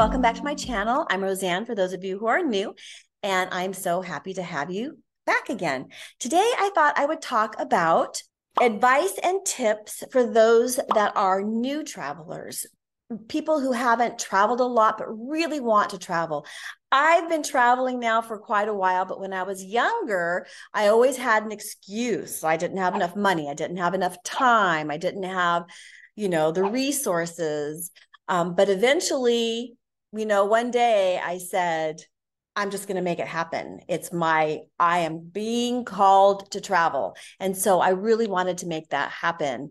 welcome back to my channel. I'm Roseanne for those of you who are new, and I'm so happy to have you back again. Today, I thought I would talk about advice and tips for those that are new travelers, people who haven't traveled a lot but really want to travel. I've been traveling now for quite a while, but when I was younger, I always had an excuse. I didn't have enough money, I didn't have enough time, I didn't have, you know, the resources. Um, but eventually, you know, one day I said, I'm just going to make it happen. It's my, I am being called to travel. And so I really wanted to make that happen.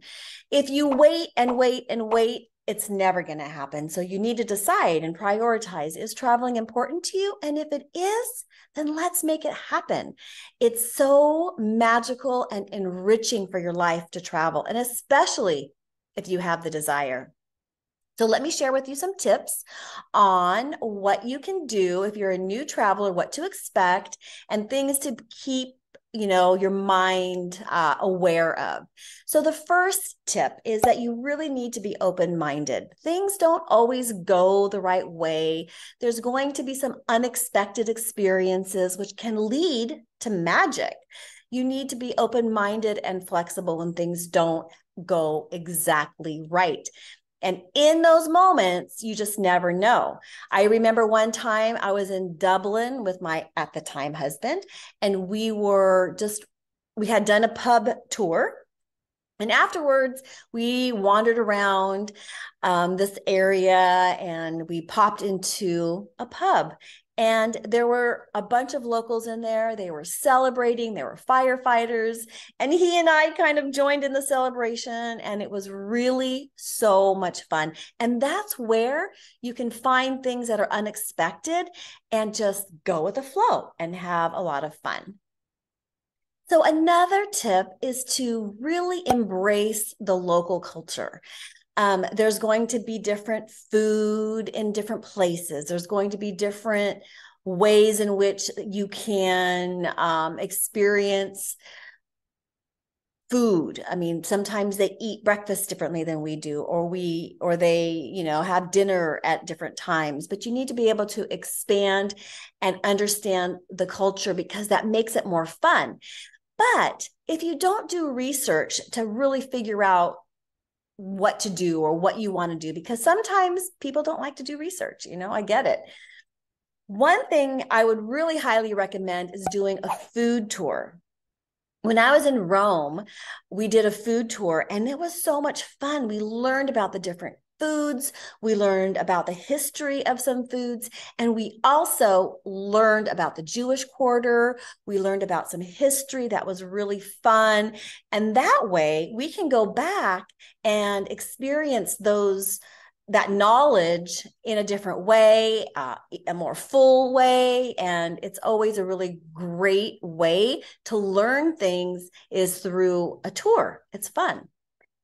If you wait and wait and wait, it's never going to happen. So you need to decide and prioritize is traveling important to you? And if it is, then let's make it happen. It's so magical and enriching for your life to travel, and especially if you have the desire. So, let me share with you some tips on what you can do if you're a new traveler, what to expect, and things to keep you know your mind uh, aware of. So the first tip is that you really need to be open minded things don't always go the right way. There's going to be some unexpected experiences which can lead to magic. You need to be open minded and flexible when things don't go exactly right and in those moments, you just never know. I remember one time I was in Dublin with my at the time husband, and we were just, we had done a pub tour. And afterwards, we wandered around um, this area and we popped into a pub. And there were a bunch of locals in there. They were celebrating, they were firefighters. And he and I kind of joined in the celebration. And it was really so much fun. And that's where you can find things that are unexpected and just go with the flow and have a lot of fun. So, another tip is to really embrace the local culture. Um, there's going to be different food in different places. There's going to be different ways in which you can um, experience food. I mean sometimes they eat breakfast differently than we do or we or they you know have dinner at different times. But you need to be able to expand and understand the culture because that makes it more fun. But if you don't do research to really figure out what to do or what you want to do because sometimes people don't like to do research you know i get it one thing i would really highly recommend is doing a food tour when I was in Rome, we did a food tour and it was so much fun. We learned about the different foods. We learned about the history of some foods. And we also learned about the Jewish quarter. We learned about some history that was really fun. And that way we can go back and experience those that knowledge in a different way, uh, a more full way. And it's always a really great way to learn things is through a tour. It's fun.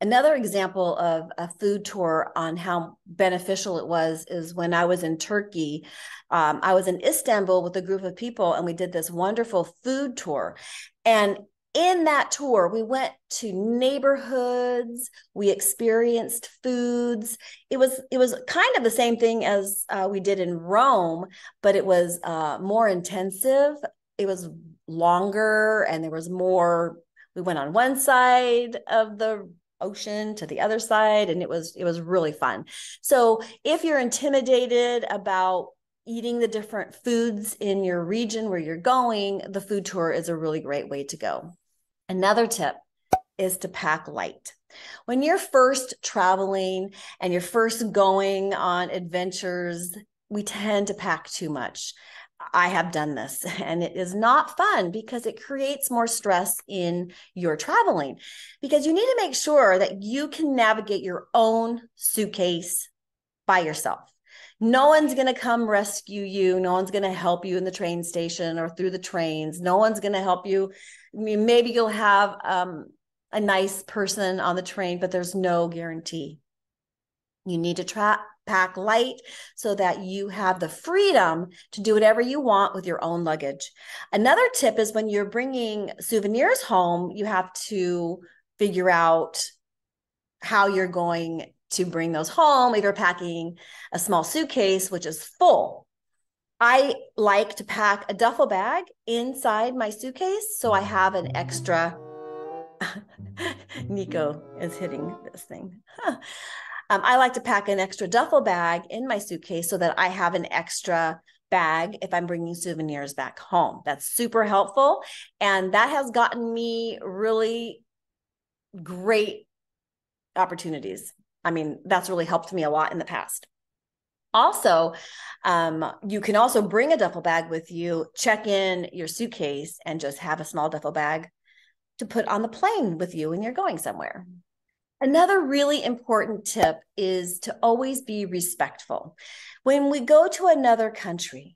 Another example of a food tour on how beneficial it was is when I was in Turkey. Um, I was in Istanbul with a group of people and we did this wonderful food tour. And in that tour, we went to neighborhoods, we experienced foods. It was it was kind of the same thing as uh, we did in Rome, but it was uh, more intensive. It was longer, and there was more. We went on one side of the ocean to the other side and it was it was really fun. So if you're intimidated about eating the different foods in your region where you're going the food tour is a really great way to go. Another tip is to pack light. When you're first traveling and you're first going on adventures we tend to pack too much I have done this and it is not fun because it creates more stress in your traveling because you need to make sure that you can navigate your own suitcase by yourself. No one's going to come rescue you. No one's going to help you in the train station or through the trains. No one's going to help you. I mean, maybe you'll have um, a nice person on the train, but there's no guarantee. You need to tra- pack light so that you have the freedom to do whatever you want with your own luggage. Another tip is when you're bringing souvenirs home, you have to figure out how you're going to bring those home if you're packing a small suitcase, which is full. I like to pack a duffel bag inside my suitcase so I have an extra. Nico is hitting this thing. um, I like to pack an extra duffel bag in my suitcase so that I have an extra bag if I'm bringing souvenirs back home. That's super helpful. And that has gotten me really great opportunities. I mean, that's really helped me a lot in the past. Also, um, you can also bring a duffel bag with you, check in your suitcase, and just have a small duffel bag to put on the plane with you when you're going somewhere. Another really important tip is to always be respectful. When we go to another country,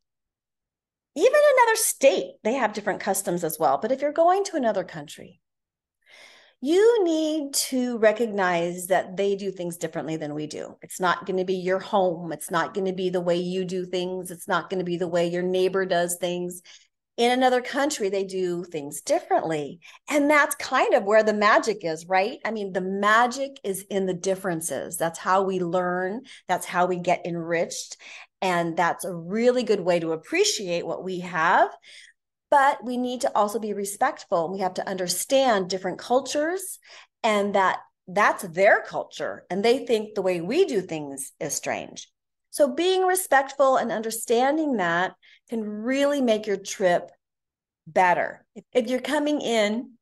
even another state, they have different customs as well. But if you're going to another country, you need to recognize that they do things differently than we do. It's not going to be your home. It's not going to be the way you do things. It's not going to be the way your neighbor does things. In another country, they do things differently. And that's kind of where the magic is, right? I mean, the magic is in the differences. That's how we learn, that's how we get enriched. And that's a really good way to appreciate what we have but we need to also be respectful. We have to understand different cultures and that that's their culture and they think the way we do things is strange. So being respectful and understanding that can really make your trip better. If you're coming in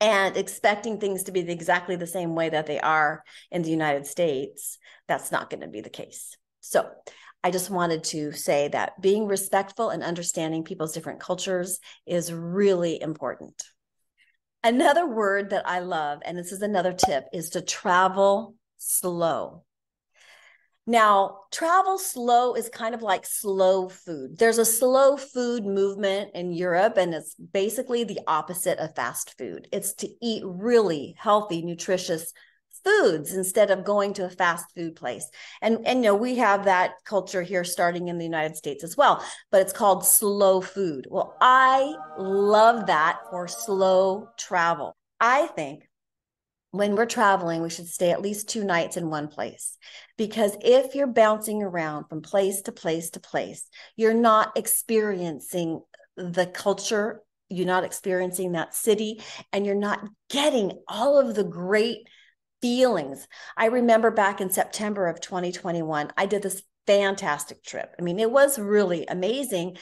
and expecting things to be exactly the same way that they are in the United States, that's not going to be the case. So I just wanted to say that being respectful and understanding people's different cultures is really important. Another word that I love, and this is another tip, is to travel slow. Now, travel slow is kind of like slow food. There's a slow food movement in Europe, and it's basically the opposite of fast food. It's to eat really healthy, nutritious foods instead of going to a fast food place. And and you know, we have that culture here starting in the United States as well, but it's called slow food. Well, I love that for slow travel. I think when we're traveling, we should stay at least two nights in one place. Because if you're bouncing around from place to place to place, you're not experiencing the culture, you're not experiencing that city, and you're not getting all of the great feelings. I remember back in September of 2021, I did this fantastic trip. I mean, it was really amazing.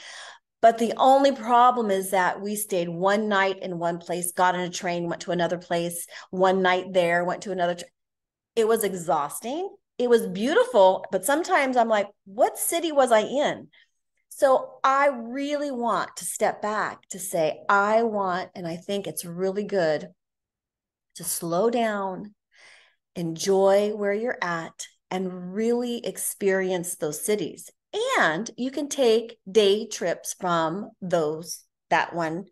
But the only problem is that we stayed one night in one place, got on a train, went to another place, one night there, went to another. It was exhausting. It was beautiful, but sometimes I'm like, what city was I in? So I really want to step back to say, I want, and I think it's really good to slow down enjoy where you're at and really experience those cities. And you can take day trips from those that one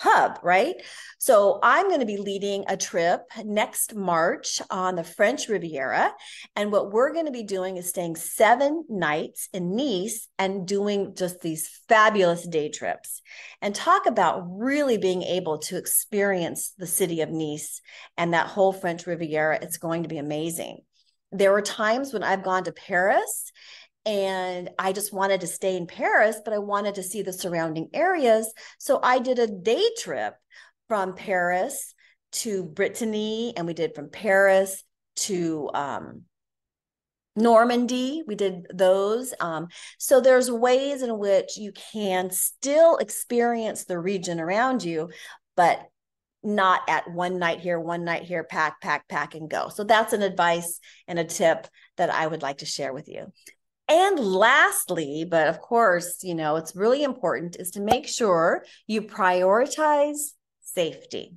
hub, right? So I'm going to be leading a trip next March on the French Riviera. And what we're going to be doing is staying seven nights in Nice and doing just these fabulous day trips and talk about really being able to experience the city of Nice and that whole French Riviera. It's going to be amazing. There were times when I've gone to Paris and I just wanted to stay in Paris, but I wanted to see the surrounding areas. So I did a day trip from Paris to Brittany, and we did from Paris to um, Normandy. We did those. Um, so there's ways in which you can still experience the region around you, but not at one night here, one night here, pack, pack, pack, and go. So that's an advice and a tip that I would like to share with you. And lastly, but of course, you know, it's really important is to make sure you prioritize safety.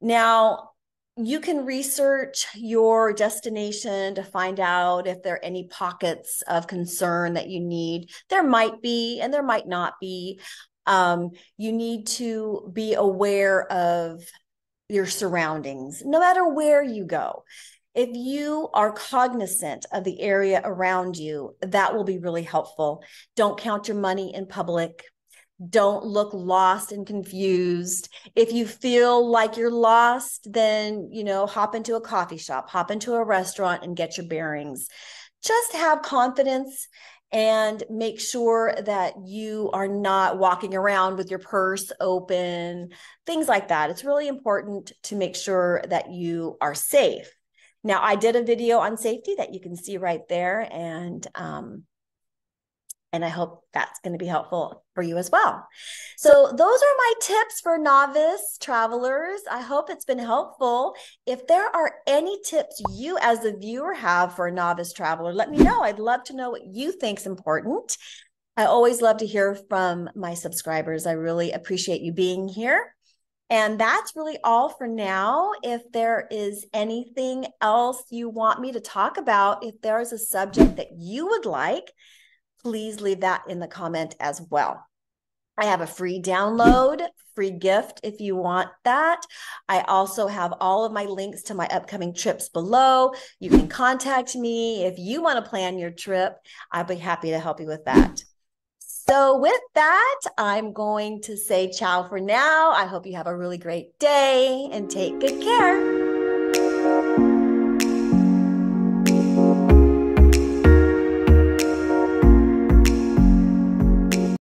Now, you can research your destination to find out if there are any pockets of concern that you need. There might be, and there might not be. Um, you need to be aware of your surroundings, no matter where you go if you are cognizant of the area around you, that will be really helpful. Don't count your money in public. don't look lost and confused. If you feel like you're lost, then, you know, hop into a coffee shop, hop into a restaurant and get your bearings. Just have confidence and make sure that you are not walking around with your purse open, things like that. It's really important to make sure that you are safe. Now, I did a video on safety that you can see right there, and um, and I hope that's going to be helpful for you as well. So, those are my tips for novice travelers. I hope it's been helpful. If there are any tips you, as a viewer, have for a novice traveler, let me know. I'd love to know what you think is important. I always love to hear from my subscribers. I really appreciate you being here. And that's really all for now. If there is anything else you want me to talk about, if there is a subject that you would like, please leave that in the comment as well. I have a free download, free gift if you want that. I also have all of my links to my upcoming trips below. You can contact me if you want to plan your trip. I'd be happy to help you with that. So, with that, I'm going to say ciao for now. I hope you have a really great day and take good care.